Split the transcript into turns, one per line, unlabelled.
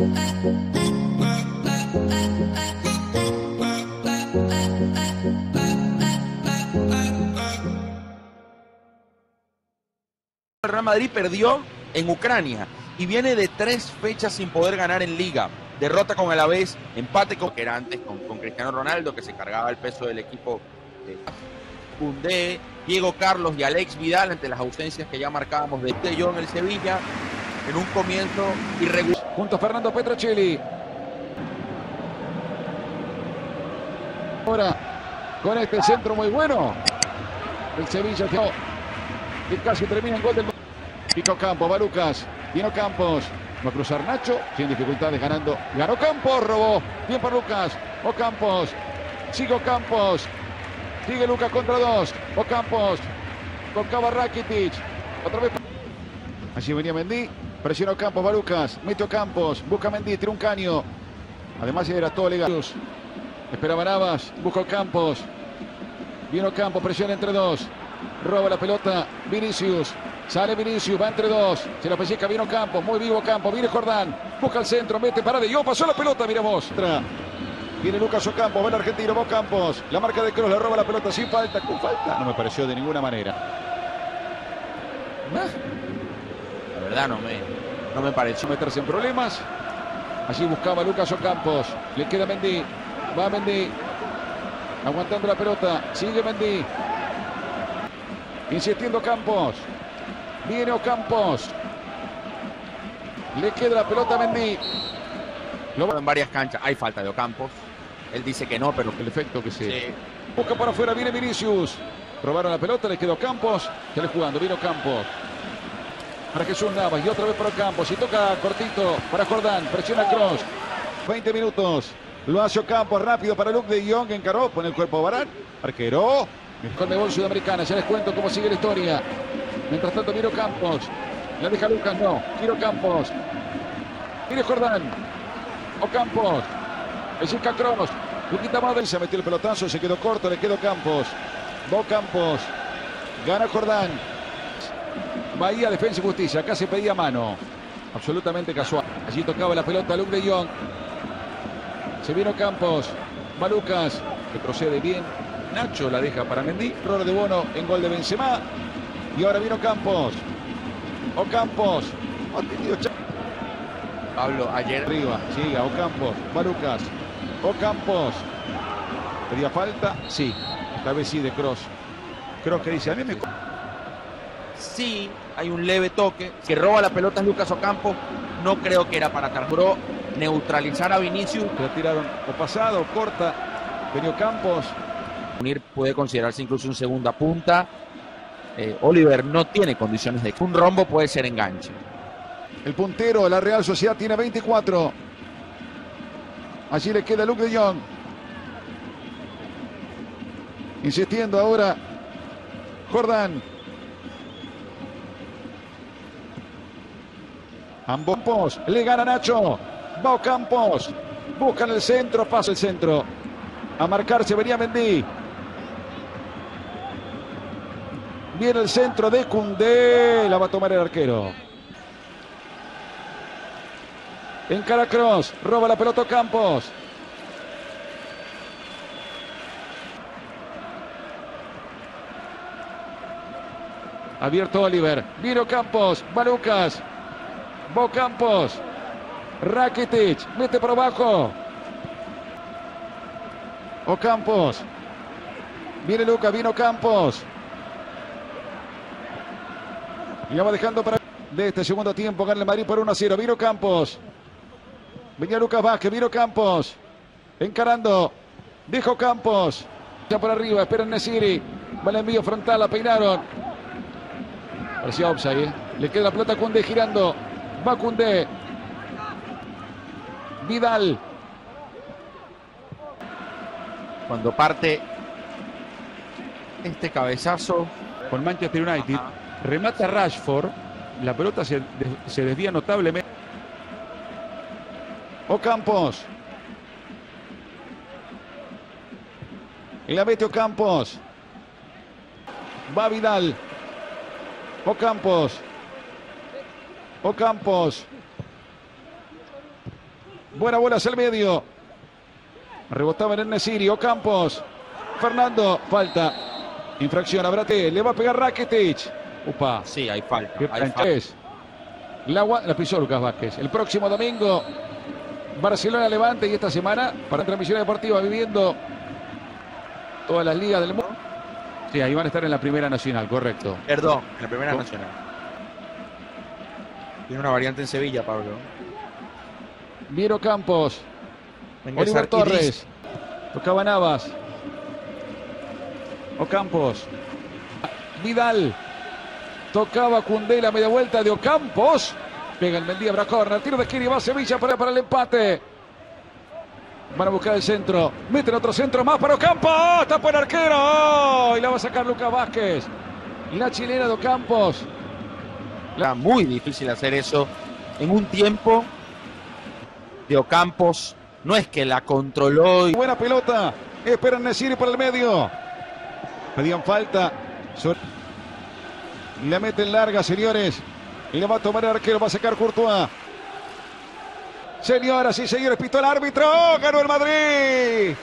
El Real Madrid perdió en Ucrania y viene de tres fechas sin poder ganar en liga. Derrota con Alavés, empate con que era antes con, Cristiano Ronaldo, que se cargaba el peso del equipo. Koundé, Diego Carlos y Alex Vidal ante las ausencias que ya marcábamos de Jong en el Sevilla en un comienzo irregular.
Junto a Fernando Petrocelli. Ahora, con este centro muy bueno, el Sevilla quedó y casi termina en gol del Pico Campos, va Lucas, vino Campos, va a cruzar Nacho, sin dificultades ganando, ganó Campos, robó, bien para Lucas, o Campos, sigue Campos, sigue Lucas contra dos, o Campos, tocaba Rakitic, otra vez, allí venía Mendy, presionó Campos, va Lucas, metió Campos, busca Mendy, tira un caño, además era todo legal, esperaba Navas, buscó Campos, vino Campos, presiona entre dos, roba la pelota, Vinicius, Sale Vinicius, va entre dos. Se la pellizca, vino Campos, muy vivo Campos. Viene Jordán, busca el centro, mete parada y oh, pasó la pelota, miramos. Viene Lucas Ocampos, va el argentino, va Campos. La marca de Cruz le roba la pelota sin falta, con falta. No me pareció de ninguna manera.
La verdad no me, no me pareció.
Meterse en problemas. Allí buscaba Lucas Ocampos. Le queda Mendy. Va Mendy. Aguantando la pelota. Sigue Mendy. Insistiendo Campos. Viene Ocampos. Le queda la pelota a Mendy.
Lo en varias canchas. Hay falta de Ocampos. Él dice que no, pero
El efecto que se
sí.
busca para afuera. Viene Vinicius. Robaron la pelota. Le quedó Campos. Sale jugando. Vino Campos. Para Jesús Navas. Y otra vez para Campos. Y toca cortito para Jordán. Presiona Cross. 20 minutos. Lo hace Campos. Rápido para Luke de Jong. Encaró. Pone el cuerpo Barán. Arquero. Con Mebol Sudamericana. Ya les cuento cómo sigue la historia. Mientras tanto, Miro Campos. La deja Lucas, no. Giro Campos. Mire Jordán. Ocampos. Jessica Cross. Luquita Madel se metió el pelotazo. Se quedó corto. Le quedó Campos. Bo Campos. Gana Jordán. Bahía Defensa y Justicia. Acá se pedía mano. Absolutamente casual. Allí tocaba la pelota Luke de Jong. Se vino Campos. Va Lucas. Que procede bien. Nacho la deja para Mendy. Error de Bono en gol de Benzema. Y ahora vino Campos. Ocampos.
Pablo, ayer
Arriba. Siga Ocampos. Va Lucas. Ocampos. ¿Pedía falta? Sí. Esta vez sí de Cross. Cross que dice, a mí me...
sí hay un leve toque. Que roba la pelota es Lucas Ocampo. No creo que era para Carburó neutralizar a Vinicius.
La tiraron o pasado, corta. Venio Campos.
Unir puede considerarse incluso un segunda punta. Eh, Oliver no tiene condiciones de un rombo puede ser enganche.
El puntero de la Real Sociedad tiene 24. Allí le queda Luke de Jong. Insistiendo ahora. Jordán. Ambos. Le gana Nacho. Va Campos. Buscan el centro. Pasa el centro. A marcarse venía Mendy. Viene el centro de Cundé. La va a tomar el arquero. En Caracross, roba la pelota Campos. Abierto Oliver. Vino Campos. Va Lucas. Bo Campos. Rakitic. Mete por abajo. O Campos. Viene Lucas. Vino Campos. Y va dejando para de este segundo tiempo. Gana el Madrid por 1 a 0. Vino Campos. Venía Lucas Vázquez. Vino Campos. Encarando. Dijo Campos. Ya por arriba. Espera Nesiri. Va el envío frontal. La peinaron. Parecía offside. ¿eh? Le queda la pelota a Cundé girando. Va Cundé. Vidal.
Cuando parte este cabezazo.
Con Manchester United.
Ajá.
Remata Rashford. La pelota se, se desvía notablemente. Ocampos. Y la mete Ocampos. Va Vidal. Ocampos. Ocampos. Buena bola hacia el medio. Rebotaba en el Nesiri. Ocampos. Fernando. Falta. Infracción a Brate. Le va a pegar Rakitic. Upa.
Sí, hay falta. Hay falta.
La, la pisó Lucas Vázquez. El próximo domingo, Barcelona Levante y esta semana, para transmisión deportiva, viviendo todas las ligas del mundo. Sí, ahí van a estar en la primera nacional, correcto.
Perdón, en la primera
¿Cómo?
nacional. Tiene una variante en Sevilla, Pablo.
Viero Campos,
Venga,
Oliver Torres, tocaba Navas, Ocampos, Vidal, tocaba Cundela, media vuelta de Ocampos, pega el Mendía, corner, tiro de esquina y va Sevilla para, para el empate. Van a buscar el centro, meten otro centro más para Ocampos, tapa el arquero. Y la va a sacar Lucas Vázquez. La chilena de Ocampos,
Era muy difícil hacer eso en un tiempo de Ocampos. No es que la controló y
Buena pelota. Esperan Nesiri por el medio. Pedían falta. La meten larga, señores. Y la va a tomar el arquero. Va a sacar Courtois. Señoras y señores, pitó el árbitro. Ganó el Madrid.